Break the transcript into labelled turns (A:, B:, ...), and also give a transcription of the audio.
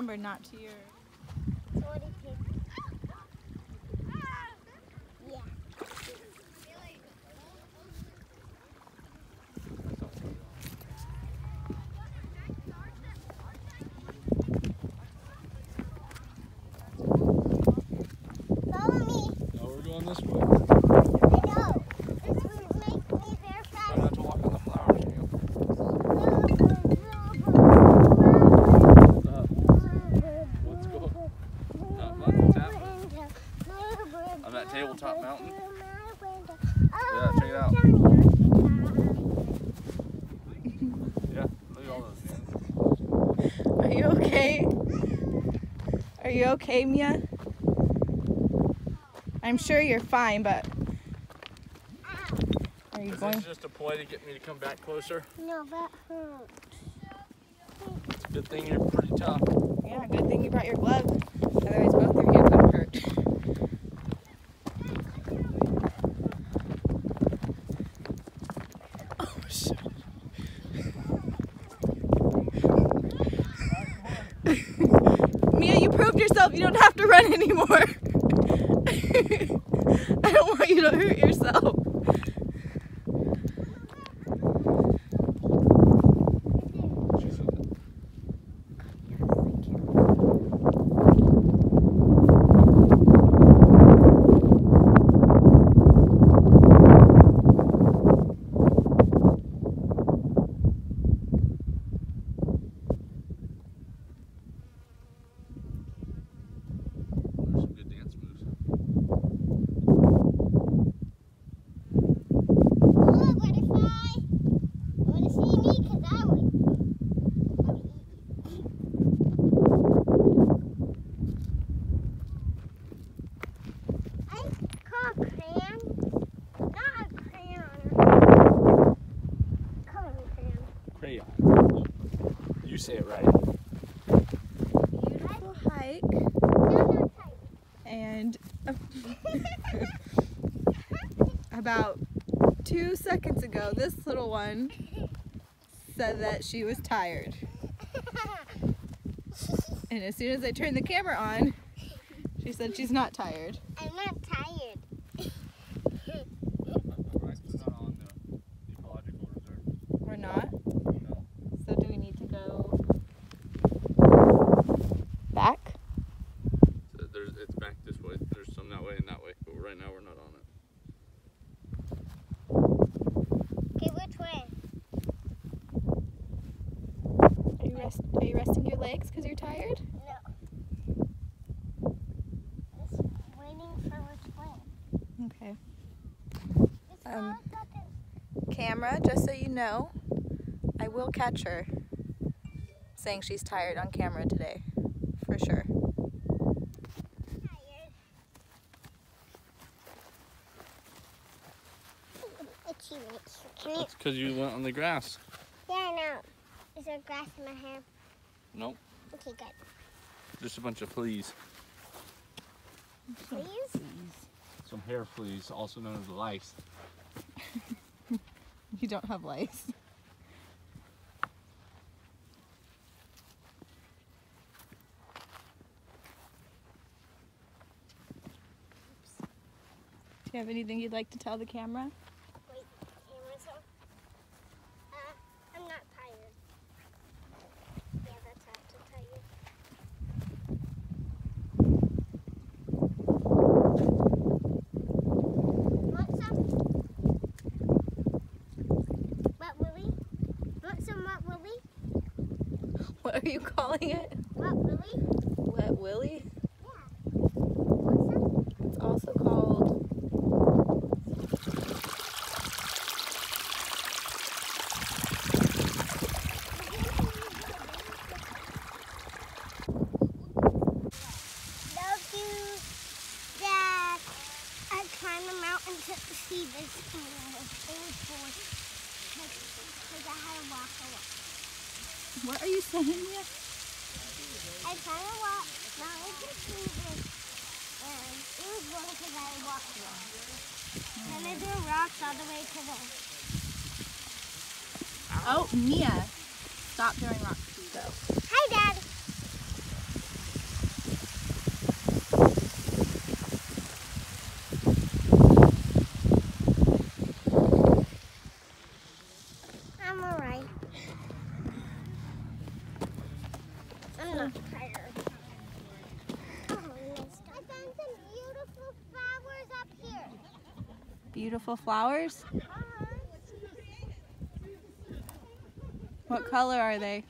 A: Remember not to your.
B: Yeah. Follow me.
C: No, we're going this way.
B: I know. This will make me very
C: Try
B: fast.
C: not to walk on the flowers. Neil. Uh, what's going Not much. What's happening? On that tabletop mountain? Yeah, check it out. Yeah, look at all those hands.
A: Are you okay? Are you okay, Mia? I'm sure you're fine, but. Are you
C: Is
A: going?
C: this just a ploy to get me to come back closer?
B: No, that hurts.
C: It's a good thing you're pretty tough.
A: Yeah, good thing you brought your gloves. Otherwise, both your hands would hurt. Oh. Mia, you proved yourself. You don't have to run anymore. I don't want you to hurt yourself.
C: She said that. There's some good dance moves.
B: Look, butterfly. You want to see me? Because I would. I would eat you. I call crayon. Not a crayon. Coloring crayon.
C: Crayon. You say it right.
A: Beautiful hike.
B: No, no, type.
A: And uh, about two seconds ago, this little one said that she was tired. And as soon as I turned the camera on, she said she's not tired.
B: I'm not tired.
C: not on the ecological reserve.
A: We're not.
C: No.
A: So do we need to go back?
C: So there's, it's back this way. There's some that way and that way, but right now we're not on it.
B: Okay, which way?
A: Are you rest? Are you resting your legs because you're tired?
B: No. Just waiting for which way.
A: Okay. Um, Camera, just so you know, I will catch her saying she's tired on camera today, for sure.
B: tired. Itchy you?
C: That's because you went on the grass.
B: Yeah, I know. Is there grass in my hair?
C: Nope.
B: Okay, good.
C: Just a bunch of fleas.
B: Please?
C: Some hair fleas, also known as lice.
A: You don't have lice. Do you have anything you'd like to tell the camera?
B: Wait, camera's off. Uh, I'm not tired. Yeah, that's how to tell you. Want some? What, Willie? Want some what, Willie?
A: What are you calling it?
B: Wet Willie?
A: Wet Willy?
B: Yeah.
A: It's also called
B: Love you, Dad. I climbed a mountain to see this before. Because I had to walk a lot.
A: What are you saying, Mia?
B: I climbed a lot, mountain to see this. And it was fun because I walked a. And I threw rocks all the way to the.
A: Oh, Mia. Stop throwing rocks, though.
B: Hi, Dad.
A: Beautiful flowers. What color are they?